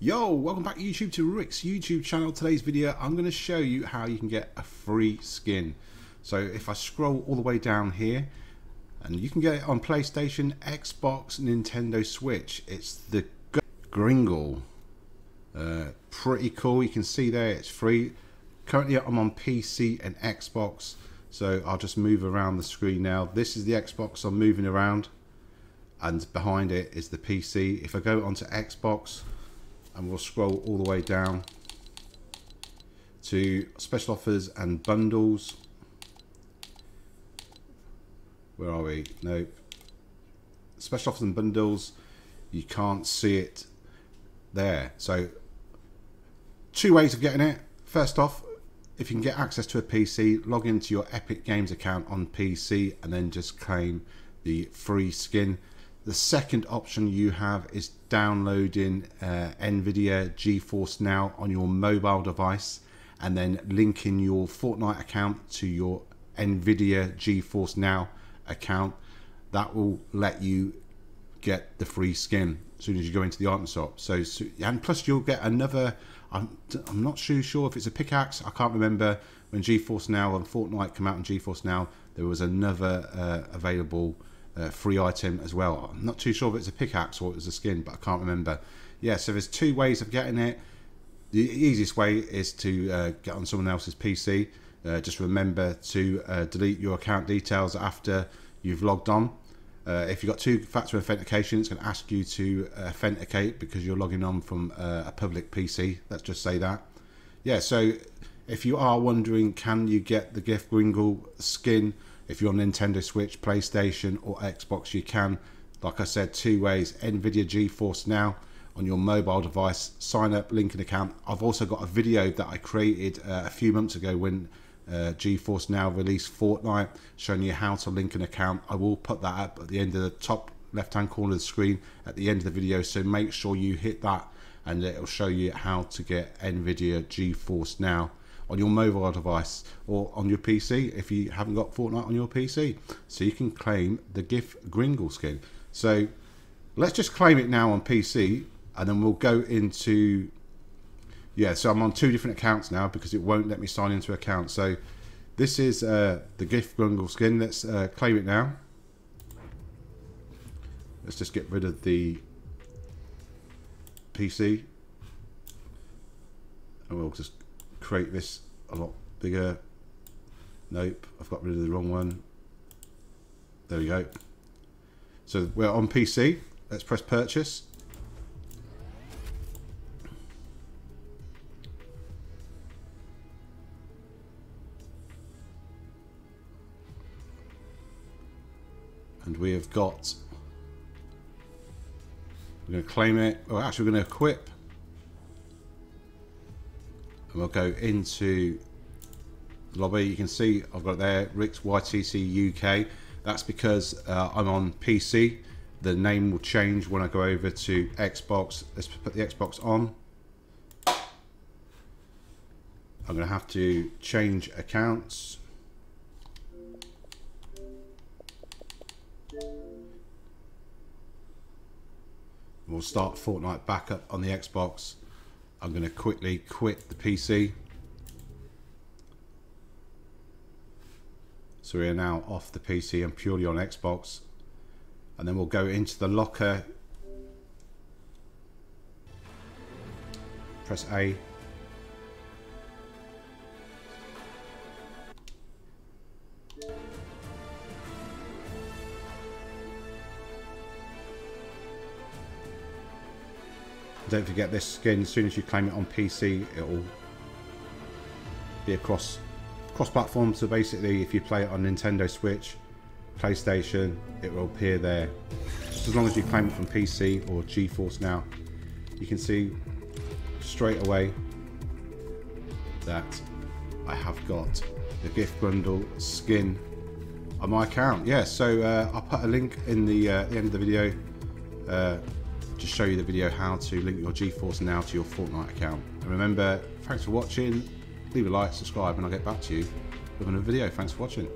Yo, welcome back YouTube to Rick's YouTube channel. Today's video, I'm going to show you how you can get a free skin. So if I scroll all the way down here, and you can get it on PlayStation, Xbox, Nintendo Switch. It's the Gringle. Uh, pretty cool. You can see there, it's free. Currently I'm on PC and Xbox, so I'll just move around the screen now. This is the Xbox I'm moving around, and behind it is the PC. If I go onto Xbox, and we'll scroll all the way down to special offers and bundles. Where are we? Nope. Special offers and bundles you can't see it there. So two ways of getting it. First off if you can get access to a PC log into your Epic Games account on PC and then just claim the free skin the second option you have is downloading uh, NVIDIA GeForce Now on your mobile device and then linking your Fortnite account to your NVIDIA GeForce Now account. That will let you get the free skin as soon as you go into the item shop. So, and plus you'll get another. I'm, I'm not too sure if it's a pickaxe. I can't remember when GeForce Now and Fortnite come out on GeForce Now. There was another uh, available uh, free item as well. I'm not too sure if it's a pickaxe or it was a skin, but I can't remember. Yeah, so there's two ways of getting it. The easiest way is to uh, get on someone else's PC. Uh, just remember to uh, delete your account details after you've logged on. Uh, if you've got two-factor authentication, it's going to ask you to authenticate because you're logging on from uh, a public PC. Let's just say that. Yeah, so if you are wondering, can you get the Guff Gringle skin if you're on Nintendo Switch, PlayStation, or Xbox, you can. Like I said, two ways NVIDIA GeForce Now on your mobile device, sign up, link an account. I've also got a video that I created uh, a few months ago when uh, GeForce Now released Fortnite, showing you how to link an account. I will put that up at the end of the top left hand corner of the screen at the end of the video, so make sure you hit that and it'll show you how to get NVIDIA GeForce Now on your mobile device or on your PC if you haven't got Fortnite on your PC. So you can claim the Guff Gringle skin. So let's just claim it now on PC and then we'll go into yeah so I'm on two different accounts now because it won't let me sign into account so this is uh, the Guff Gringle skin let's uh, claim it now let's just get rid of the PC and we'll just create this a lot bigger. Nope, I've got rid of the wrong one. There we go. So we're on PC. Let's press purchase. And we have got, we're going to claim it, or actually we're going to equip and we'll go into lobby. You can see I've got there Rick's YTC UK. That's because uh, I'm on PC. The name will change when I go over to Xbox. Let's put the Xbox on. I'm going to have to change accounts. We'll start Fortnite back up on the Xbox. I'm going to quickly quit the PC. So we are now off the PC and purely on Xbox. And then we'll go into the locker. Press A Don't forget this skin, as soon as you claim it on PC, it'll be across cross platform. So basically, if you play it on Nintendo Switch, PlayStation, it will appear there. Just as long as you claim it from PC or GeForce Now, you can see straight away that I have got the gift bundle skin on my account. Yeah, so uh, I'll put a link in the, uh, the end of the video. Uh, to show you the video how to link your GeForce Now to your Fortnite account. And remember, thanks for watching, leave a like, subscribe, and I'll get back to you with another video. Thanks for watching.